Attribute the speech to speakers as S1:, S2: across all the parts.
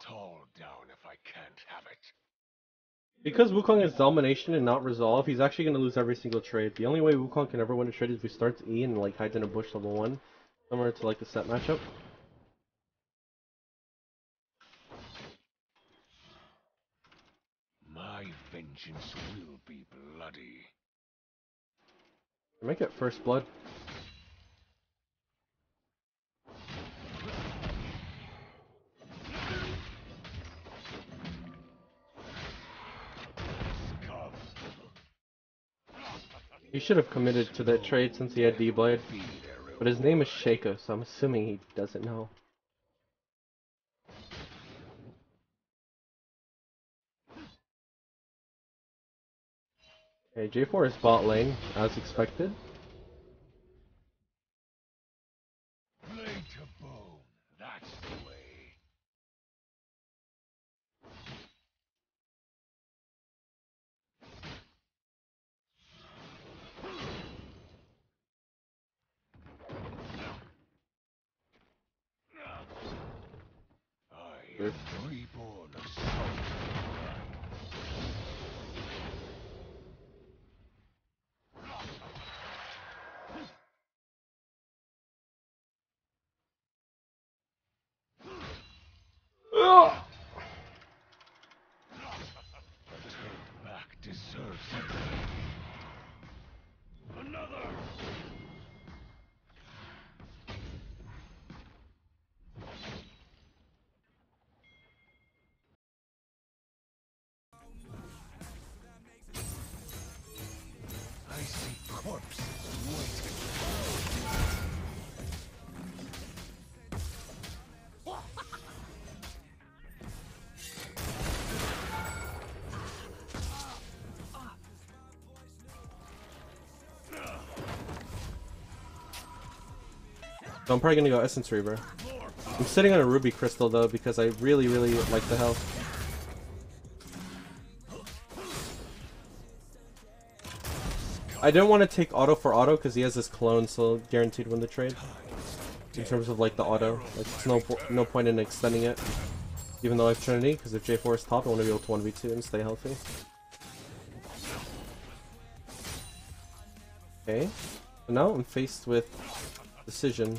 S1: it all down if I can't have it.
S2: Because Wukong is domination and not resolve, he's actually gonna lose every single trade. The only way Wukong can ever win a trade is if he starts E and like hides in a bush level one, similar to like the Sett matchup.
S1: My vengeance will be bloody.
S2: I might get first blood. He should have committed to that trade since he had D-Blade. But his name is Shaco, so I'm assuming he doesn't know. Okay, J4 is bot lane, as expected. So I'm probably gonna go Essence Reaver. I'm sitting on a Ruby Crystal though because I really, really like the health. I don't want to take auto for auto because he has this clone, so guaranteed win the trade. In terms of like the auto, like it's no po- no point in extending it. Even though I have Trinity, because if J4 is top, I want to be able to 1v2 and stay healthy. Okay, so now I'm faced with decision.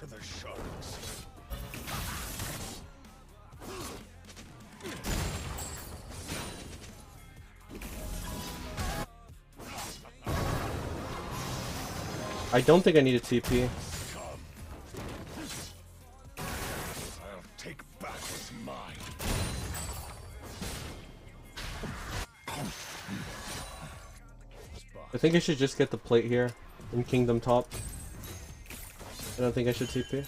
S1: To the sharks.
S2: I don't think I need a TP.
S1: I'll take back what's mine.
S2: I think I should just get the plate here in Kingdom Top. I don't think I should TP.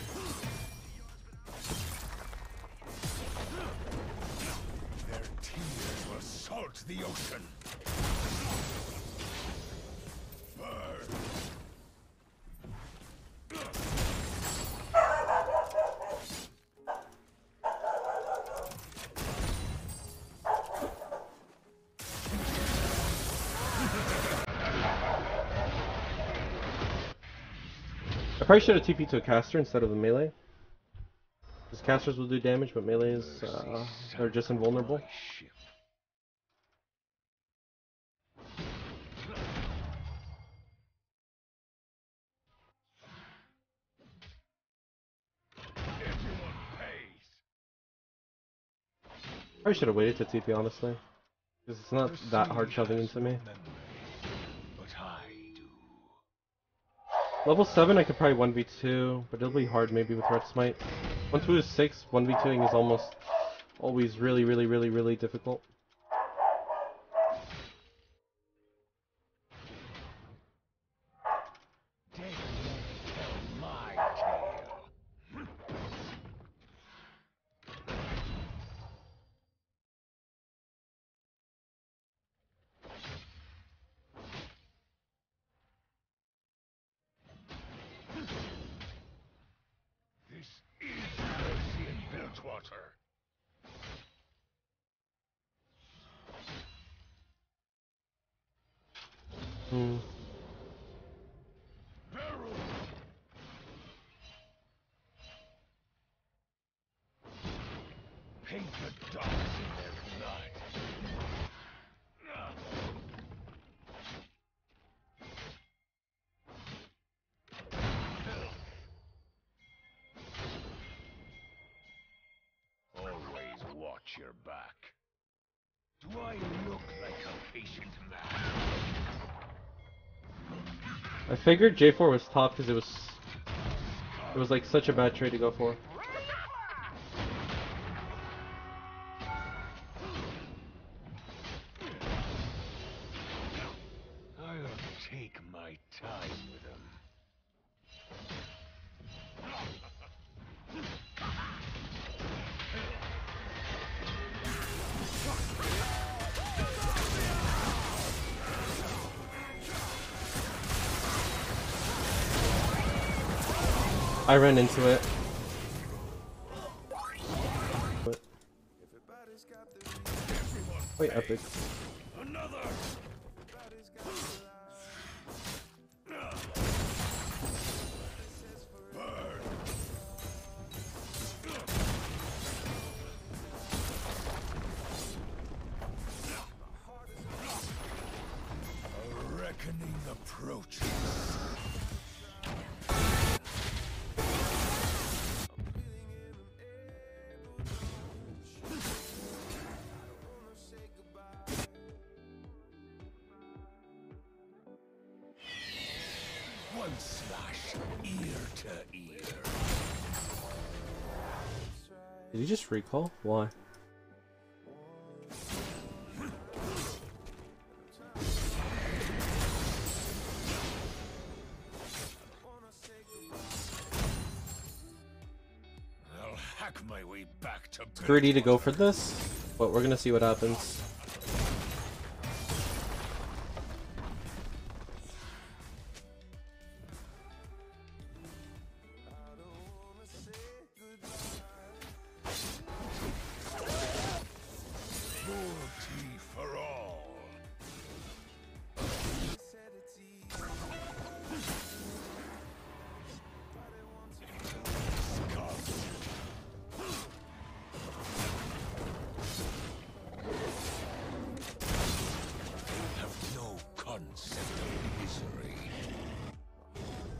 S2: Probably should have TP to a caster instead of the melee. Because casters will do damage, but melees uh, are just invulnerable. Probably should have waited to TP honestly. Because it's not that hard shoving into me. Level 7 I could probably 1v2, but it'll be hard maybe with Red Smite. Once we was 6, 1v2ing is almost always really, really, really, really difficult.
S1: In your back. Do I look like a patient man?
S2: I figured J4 was top because it was it was like such a bad trade to go for. I ran into it. Wait, epic.
S1: Another! One slash, ear to ear.
S2: Did you just recall? Why?
S1: I'll hack my way back to
S2: Greedy to go for this, but we're gonna see what happens.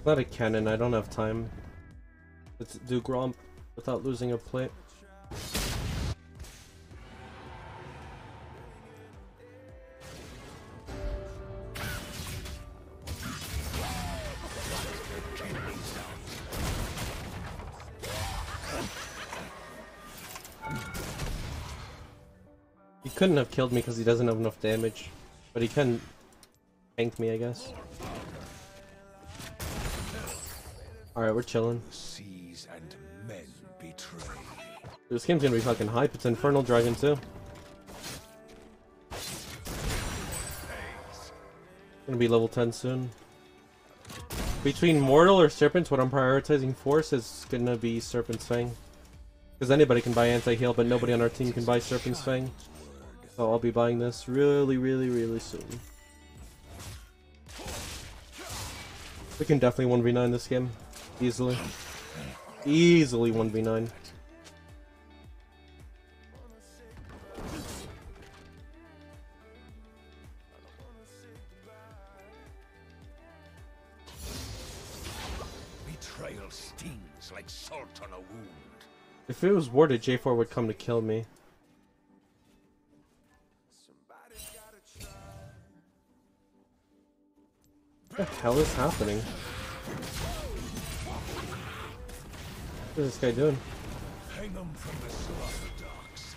S2: Not a cannon, I don't have time. Let's do Gromp without losing a plate. He couldn't have killed me because he doesn't have enough damage. But he can tank me, I guess. Alright, we're chilling.
S1: Seas and men betray.
S2: This game's gonna be fucking hype. It's Infernal Dragon too. Gonna be level 10 soon. Between Mortal or Serpents, what I'm prioritizing first is gonna be Serpent's Fang. Because anybody can buy anti-heal, but nobody on our team can buy Serpent's Fang. So I'll be buying this really, really, really soon. We can definitely 1v9 this game. Easily. Easily 1v9.
S1: Betrayal stings like salt on a wound.
S2: If it was warded, J4 would come to kill me. What the hell is happening? What is this guy doing?
S1: Hang 'em from the slaughter docks.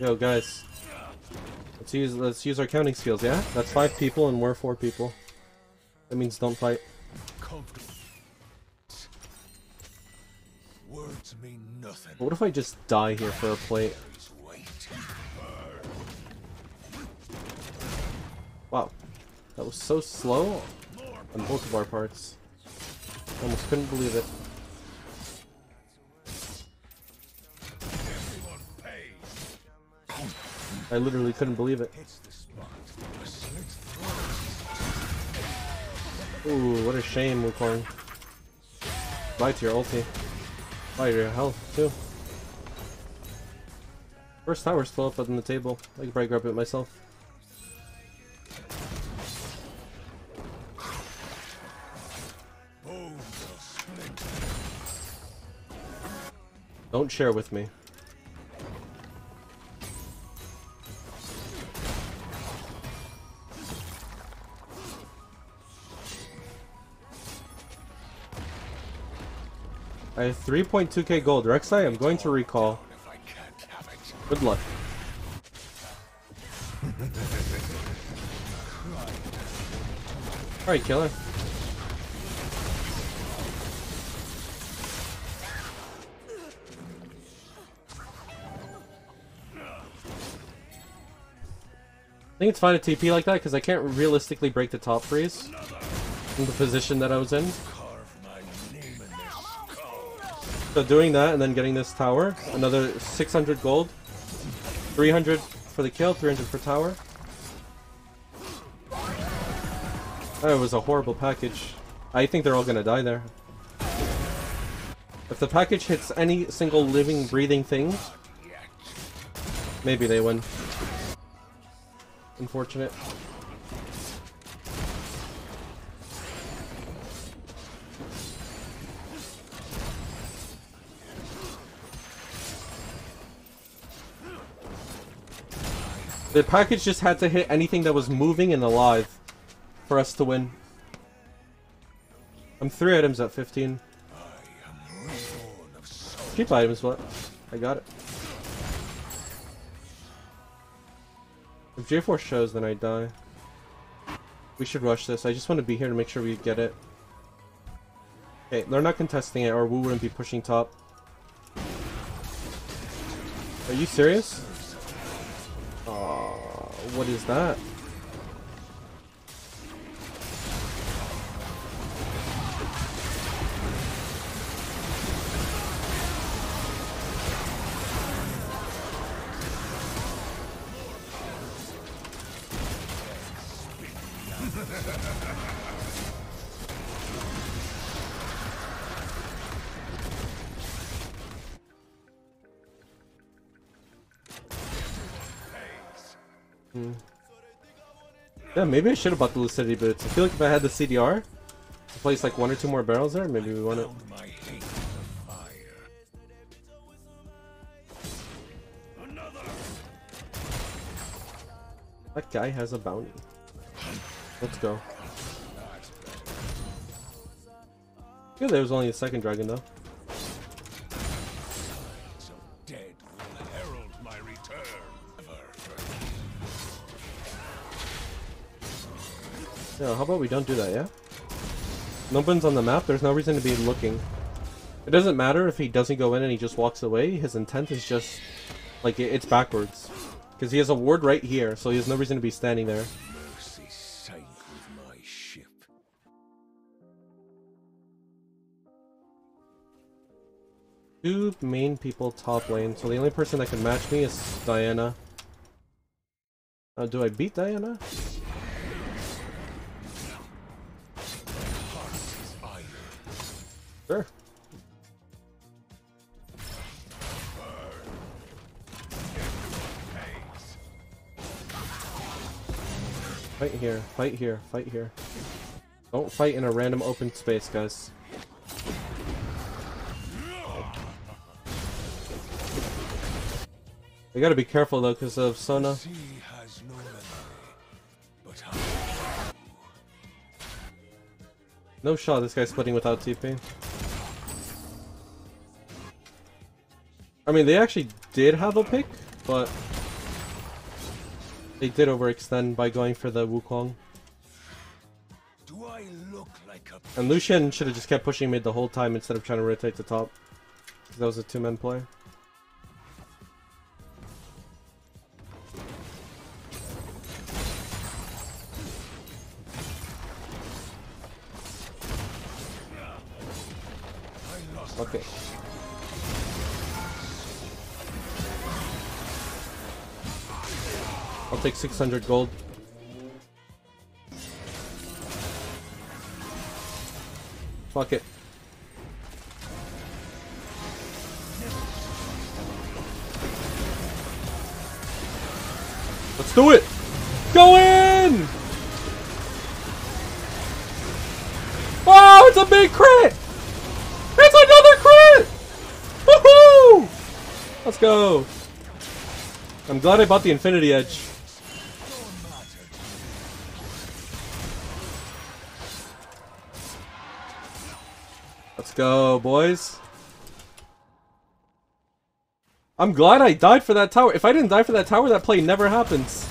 S2: Yo, guys. Let's use let's use our counting skills, yeah? That's five people and we're four people. That means don't fight.
S1: Words mean nothing.
S2: But what if I just die here for a plate? Wow. That was so slow on both of our parts. Almost couldn't believe it. I literally couldn't believe it. Ooh, what a shame, Wukong. Bye to your ulti. Bye to your health, too. First tower's still up on the table. I could probably grab it myself. Don't share with me. I have 3.2k gold. Rek'Sai, I'm going to recall. Good luck. Alright, killer. I think it's fine to TP like that because I can't realistically break the top freeze in the position that I was in. So doing that and then getting this tower, another 600 gold, 300 for the kill, 300 for tower. That was a horrible package. I think they're all gonna die there. If the package hits any single living, breathing thing, maybe they win. Unfortunate. The package just had to hit anything that was moving and alive for us to win. I'm three items at 15. Cheap items, what? I got it. If J4 shows, then I die. We should rush this. I just want to be here to make sure we get it. Okay, they're not contesting it, or we wouldn't be pushing top. Are you serious? Aw, what is that? Maybe I should have bought the Lucidity boots. I feel like if I had the CDR, to place like one or two more barrels there, maybe we want.
S1: Another.
S2: That guy has a bounty. Let's go. Yeah, there was only a second dragon though. How about we don't do that, yeah? No one's on the map, there's no reason to be looking. It doesn't matter if he doesn't go in and he just walks away, his intent is just, like, it- it's backwards. Because he has a ward right here, so he has no reason to be standing there. Two main people top lane, so the only person that can match me is Diana. Uh, do I beat Diana? Sure. Fight here, fight here, fight here. Don't fight in a random open space, guys. We gotta be careful though, because of Sona.
S1: No memory, but I
S2: No shot, this guy's splitting without TP. I mean, they actually did have a pick, but they did overextend by going for the Wukong.
S1: do I look like a
S2: And Lucian should have just kept pushing mid the whole time instead of trying to rotate to top. 'Cause That was a two-man play. 600 gold. Fuck it. Let's do it! Go in! Oh, it's a big crit! It's another crit! Woohoo! Let's go! I'm glad I bought the Infinity Edge. Let's go, boys. I'm glad I died for that tower. If I didn't die for that tower, that play never happens.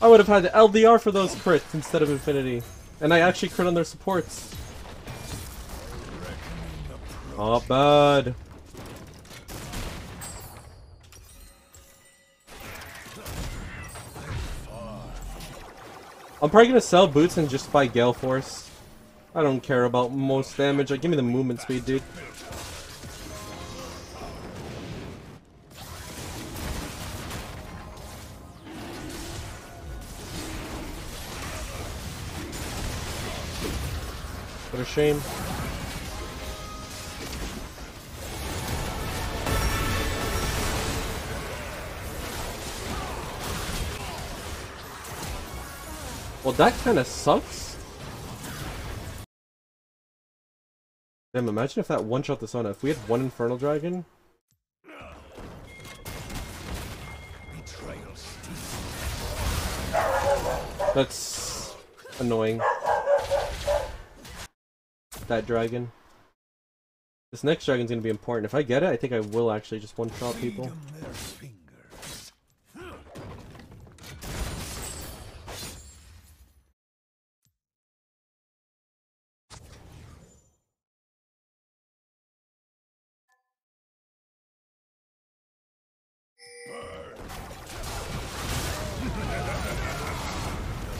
S2: I would have had LDR for those crits instead of Infinity. And I actually crit on their supports. Not bad. I'm probably gonna sell boots and just buy Gale Force. I don't care about most damage. Like, give me the movement speed, dude. What a shame. Well, that kind of sucks. Damn, imagine if that one-shot the Sona. If we had one Infernal Dragon. That's annoying. That dragon. This next dragon's gonna be important. If I get it, I think I will actually just one-shot people.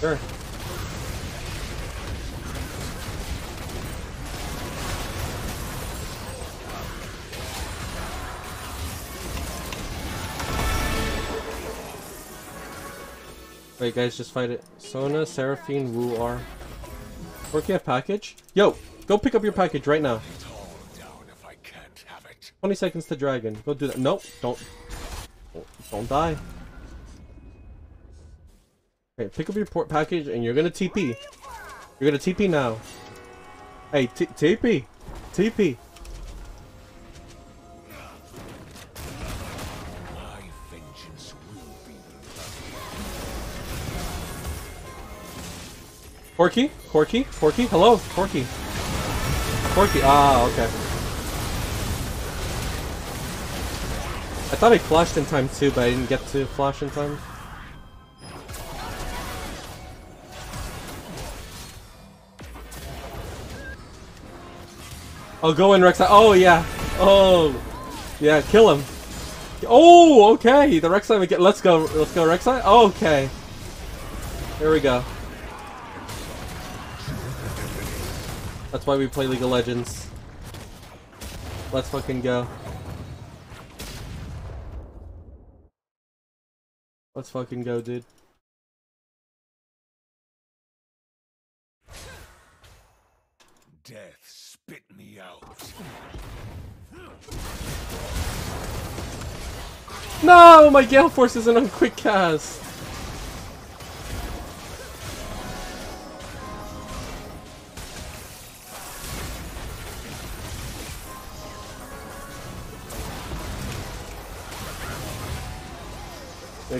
S2: Sure. Wait, guys, just fight it. Sona, Seraphine, Wu R. Working a package? Yo, go pick up your package right now. 20 seconds to dragon. Go do that. Nope, don't. Don't die. Okay, pick up your port package and you're gonna TP. You're gonna TP now. Hey, TP! TP! Corki? Corki? Corki? Hello? Corki. Corki. Ah, okay. I thought I flashed in time too, but I didn't get to flash in time. Oh, go in, Rek'Sai. Oh, yeah. Oh, yeah. Kill him. Oh, okay. The Rek'Sai we get. Let's go. Let's go, Rek'Sai. okay. Here we go. That's why we play League of Legends. Let's fucking go. Let's fucking go, dude.
S1: Death spit me out.
S2: No! My Gale Force isn't on quick cast!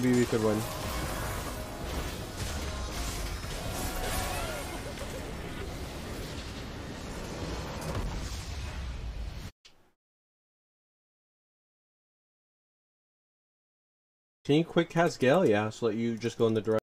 S2: Maybe we could win. Can you quick cast Gale? Yeah, so that you just go in the direct.